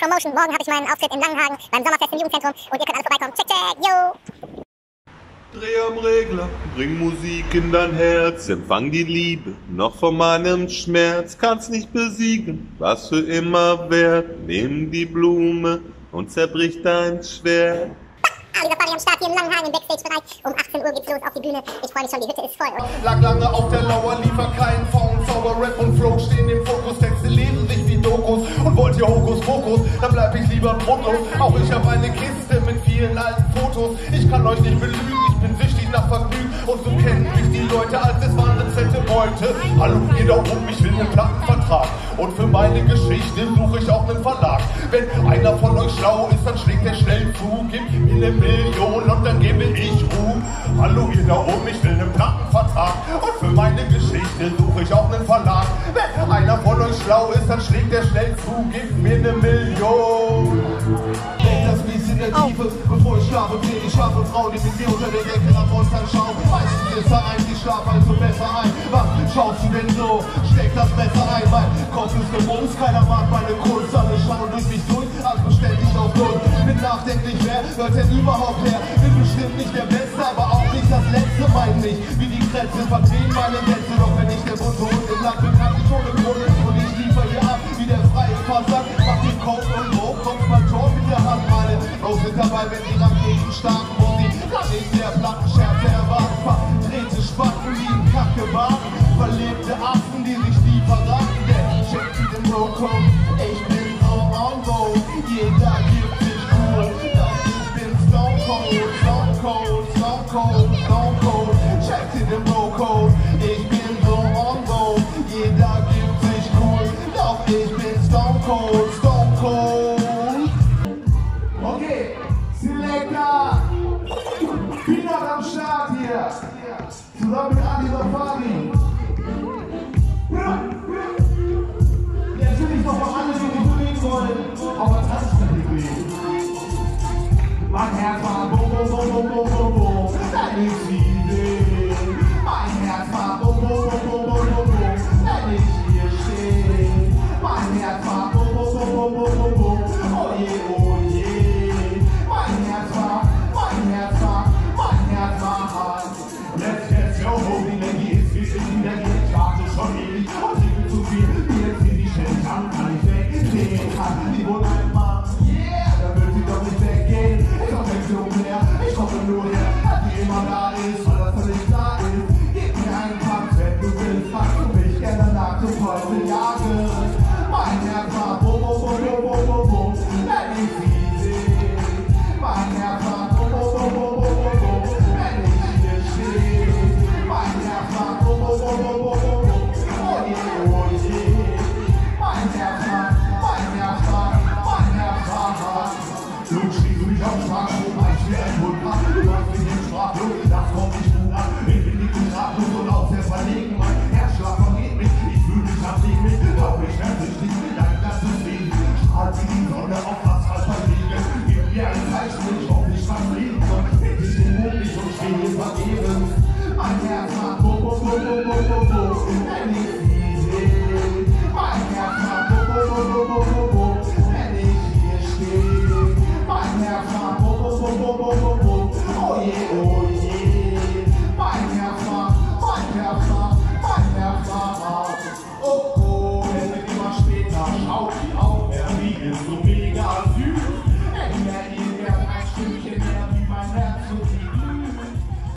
Promotion. Morgen habe ich meinen Auftritt in Langenhagen beim Sommerfest im Jugendzentrum und ihr könnt alle vorbeikommen. Check, check, yo! Dreh am Regler, bring Musik in dein Herz, empfang die Liebe, noch vor meinem Schmerz, kannst nicht besiegen, was für immer wert, nimm die Blume und zerbrich dein Schwert. Ah, dieser Party am Start hier im Langenhagen im Backstage-Bereich. Um 18 Uhr geht's los auf die Bühne. Ich freue mich schon, die Hütte ist voll. Lag lange auf der Lauer, liefer keinen Faun, Zauber, Rap und Flow stehen im Fokus, Texte lesen sich wie Dokus und ihr Hokuspokus, dann bleib ich lieber brotlos. Auch ich hab eine Kiste mit vielen alten Fotos, ich kann euch nicht belügen, ich bin süchtig nach Vergnügen und so kennen mich die Leute, als es waren eine fette Beute. Hallo, ihr da oben, ich will einen Plattenvertrag und für meine Geschichte suche ich auch einen Verlag. Wenn einer von euch schlau ist, dann schlägt er schnell zu, gib mir eine Million und dann gebe ich Ruhm. Hallo, ihr da oben, ich will einen Plattenvertrag und für meine Geschichte suche ich auch einen Verlag. Wenn einer von euch schlau ist, dann schlägt er schnell zu, gib mir eine Million. Schlafe, sehe ich scharfe Frau, die mit mir unter der Decke nach Monstern schauen. Meistens ist er ein, ich schlaf also besser ein. Was schaust du denn so? Steck das Messer ein, mein Kopf ist gebumst, keiner mag meine Kunst, alle schauen durch mich durch, als beständig auf Null. Bin nachdenklich, wer hört denn überhaupt her? Bin bestimmt nicht der Beste, aber auch nicht das Letzte, mein nicht. Wie die Krätze verdrehen meine Netze, doch wenn ich der bunte Hund im Land bin, kann ich ohne Grund und ich liefer hier ab, wie der freie Fassad, mach den Code und hoch, kommt mein Tor mit der Hand, meine sind dabei, wenn die Starten, wo sie kann ich der Plattenschärfe erwarten, verdrehte Spacken, die in Kacke warten, verlebte Affen, die sich nie verraten, der check to den Rollcode, Robert Ali Lafari. Natürlich noch mal alles in die Tuning wollen, aber das ist ein Problem. Mein Herz war boom, boom, boom, boom, boom, boom, boom, das ist easy.